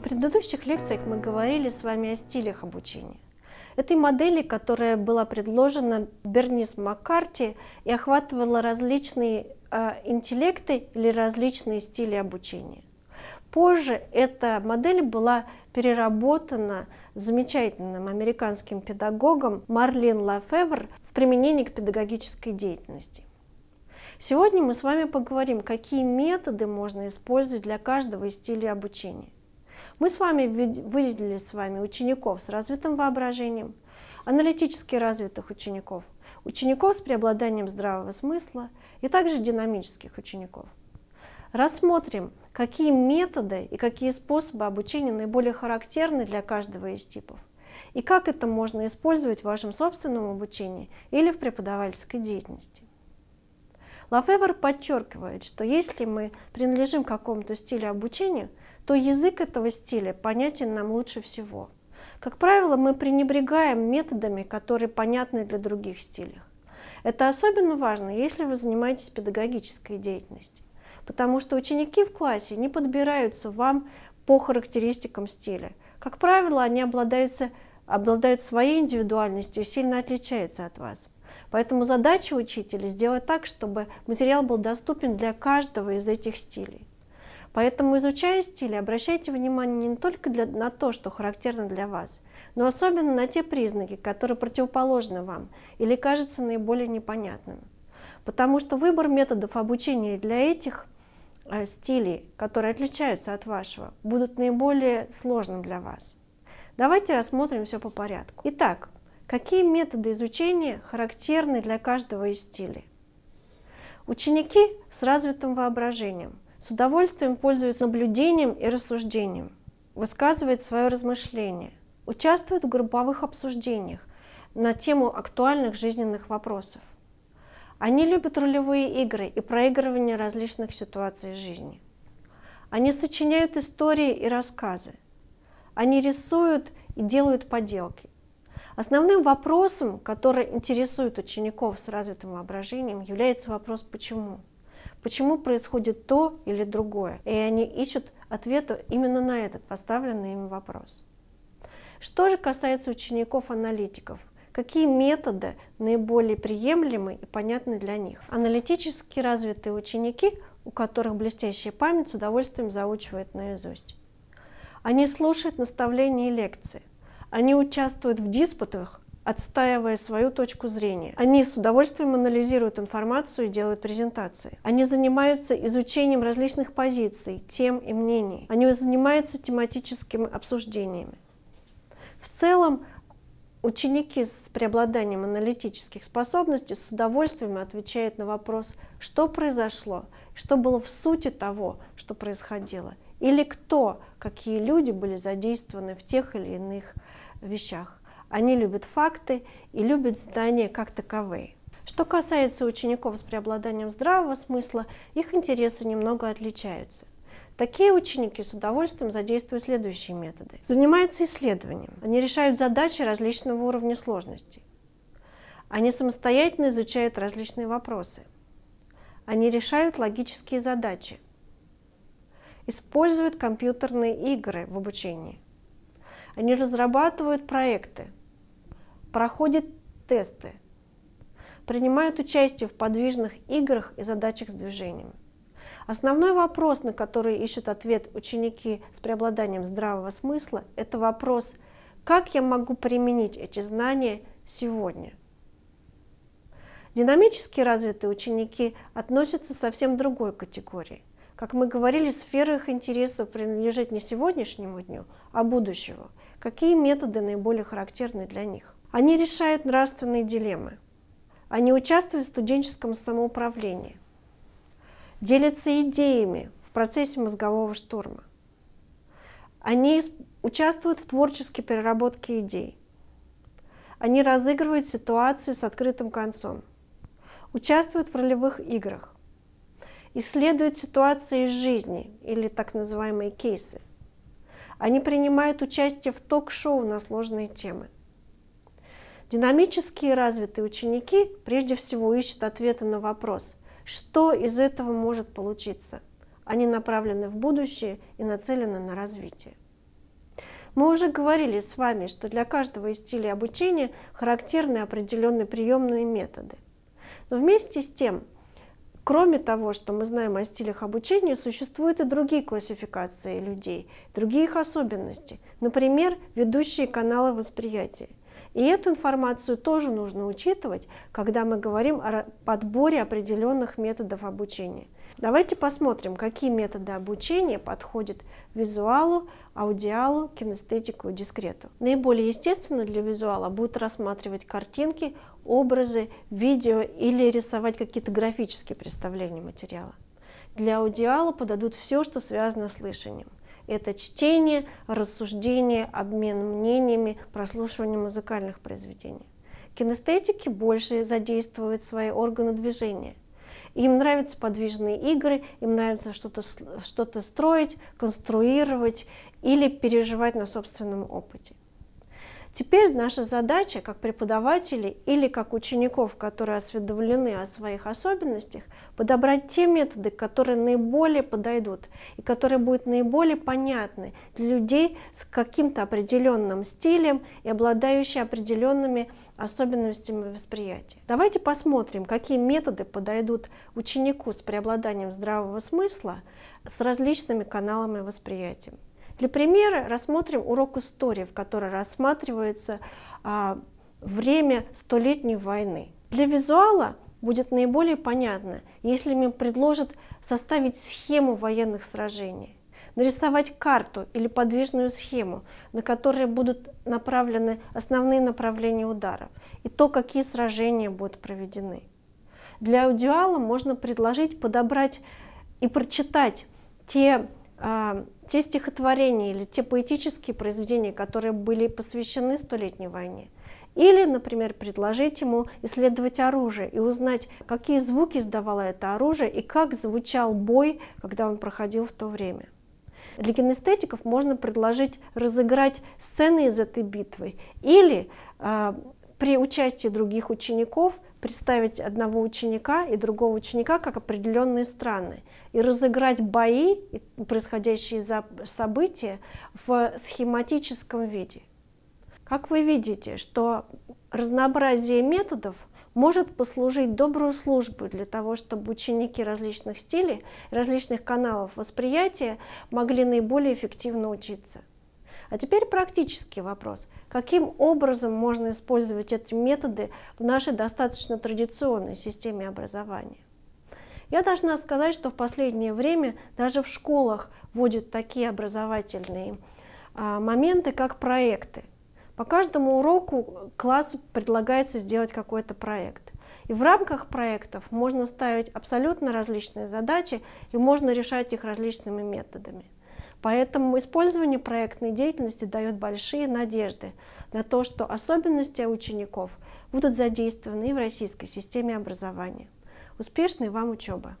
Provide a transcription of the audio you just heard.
На предыдущих лекциях мы говорили с вами о стилях обучения. Этой модели, которая была предложена Бернис Маккарти и охватывала различные э, интеллекты или различные стили обучения. Позже эта модель была переработана замечательным американским педагогом Марлин Лафевр в применении к педагогической деятельности. Сегодня мы с вами поговорим, какие методы можно использовать для каждого из стилей обучения. Мы с вами выделили с вами учеников с развитым воображением, аналитически развитых учеников, учеников с преобладанием здравого смысла и также динамических учеников. Рассмотрим, какие методы и какие способы обучения наиболее характерны для каждого из типов, и как это можно использовать в вашем собственном обучении или в преподавательской деятельности. Лафевер подчеркивает, что если мы принадлежим к какому-то стилю обучения, то язык этого стиля понятен нам лучше всего. Как правило, мы пренебрегаем методами, которые понятны для других стилей. Это особенно важно, если вы занимаетесь педагогической деятельностью, потому что ученики в классе не подбираются вам по характеристикам стиля. Как правило, они обладаются, обладают своей индивидуальностью и сильно отличаются от вас. Поэтому задача учителя сделать так, чтобы материал был доступен для каждого из этих стилей. Поэтому, изучая стили, обращайте внимание не только для, на то, что характерно для вас, но особенно на те признаки, которые противоположны вам или кажутся наиболее непонятными. Потому что выбор методов обучения для этих э, стилей, которые отличаются от вашего, будут наиболее сложным для вас. Давайте рассмотрим все по порядку. Итак, какие методы изучения характерны для каждого из стилей? Ученики с развитым воображением – с удовольствием пользуется наблюдением и рассуждением, высказывает свое размышление, участвует в групповых обсуждениях на тему актуальных жизненных вопросов. Они любят ролевые игры и проигрывание различных ситуаций жизни. Они сочиняют истории и рассказы. Они рисуют и делают поделки. Основным вопросом, который интересует учеников с развитым воображением, является вопрос «почему?». Почему происходит то или другое? И они ищут ответа именно на этот поставленный им вопрос. Что же касается учеников-аналитиков, какие методы наиболее приемлемы и понятны для них? Аналитически развитые ученики, у которых блестящая память, с удовольствием заучивают наизусть. Они слушают наставления и лекции. Они участвуют в диспутах отстаивая свою точку зрения. Они с удовольствием анализируют информацию и делают презентации. Они занимаются изучением различных позиций, тем и мнений. Они занимаются тематическими обсуждениями. В целом, ученики с преобладанием аналитических способностей с удовольствием отвечают на вопрос, что произошло, что было в сути того, что происходило, или кто, какие люди были задействованы в тех или иных вещах. Они любят факты и любят знания как таковые. Что касается учеников с преобладанием здравого смысла, их интересы немного отличаются. Такие ученики с удовольствием задействуют следующие методы. Занимаются исследованием. Они решают задачи различного уровня сложности. Они самостоятельно изучают различные вопросы. Они решают логические задачи. Используют компьютерные игры в обучении. Они разрабатывают проекты, проходит тесты, принимают участие в подвижных играх и задачах с движением. Основной вопрос, на который ищут ответ ученики с преобладанием здравого смысла, это вопрос, как я могу применить эти знания сегодня. Динамически развитые ученики относятся к совсем другой категории. Как мы говорили, сфера их интересов принадлежит не сегодняшнему дню, а будущему. Какие методы наиболее характерны для них? Они решают нравственные дилеммы. Они участвуют в студенческом самоуправлении. Делятся идеями в процессе мозгового штурма. Они участвуют в творческой переработке идей. Они разыгрывают ситуацию с открытым концом. Участвуют в ролевых играх. Исследуют ситуации из жизни или так называемые кейсы. Они принимают участие в ток-шоу на сложные темы. Динамические развитые ученики прежде всего ищут ответы на вопрос, что из этого может получиться. Они направлены в будущее и нацелены на развитие. Мы уже говорили с вами, что для каждого из стилей обучения характерны определенные приемные методы. Но вместе с тем, кроме того, что мы знаем о стилях обучения, существуют и другие классификации людей, другие их особенности. Например, ведущие каналы восприятия. И эту информацию тоже нужно учитывать, когда мы говорим о подборе определенных методов обучения. Давайте посмотрим, какие методы обучения подходят визуалу, аудиалу, кинестетику и дискрету. Наиболее естественно для визуала будут рассматривать картинки, образы, видео или рисовать какие-то графические представления материала. Для аудиала подадут все, что связано с слышанием. Это чтение, рассуждение, обмен мнениями, прослушивание музыкальных произведений. Кинестетики больше задействуют свои органы движения. Им нравятся подвижные игры, им нравится что-то что, -то, строить, конструировать или переживать на собственном опыте. Теперь наша задача, как преподавателей или как учеников, которые осведомлены о своих особенностях, подобрать те методы, которые наиболее подойдут и которые будут наиболее понятны для людей с каким-то определенным стилем и обладающие определенными особенностями восприятия. Давайте посмотрим, какие методы подойдут ученику с преобладанием здравого смысла с различными каналами восприятия. Для примера рассмотрим урок истории, в которой рассматривается а, время Столетней войны. Для визуала будет наиболее понятно, если мне предложат составить схему военных сражений, нарисовать карту или подвижную схему, на которой будут направлены основные направления ударов, и то, какие сражения будут проведены. Для аудиала можно предложить подобрать и прочитать те те стихотворения или те поэтические произведения, которые были посвящены Столетней войне. Или, например, предложить ему исследовать оружие и узнать, какие звуки издавало это оружие и как звучал бой, когда он проходил в то время. Для кинестетиков можно предложить разыграть сцены из этой битвы или э, при участии других учеников представить одного ученика и другого ученика как определенные страны и разыграть бои, происходящие события в схематическом виде. Как вы видите, что разнообразие методов может послужить добрую службу для того, чтобы ученики различных стилей, различных каналов восприятия могли наиболее эффективно учиться. А теперь практический вопрос. Каким образом можно использовать эти методы в нашей достаточно традиционной системе образования? Я должна сказать, что в последнее время даже в школах вводят такие образовательные а, моменты, как проекты. По каждому уроку классу предлагается сделать какой-то проект. И в рамках проектов можно ставить абсолютно различные задачи и можно решать их различными методами. Поэтому использование проектной деятельности дает большие надежды на то, что особенности учеников будут задействованы и в российской системе образования. Успешной вам учебы!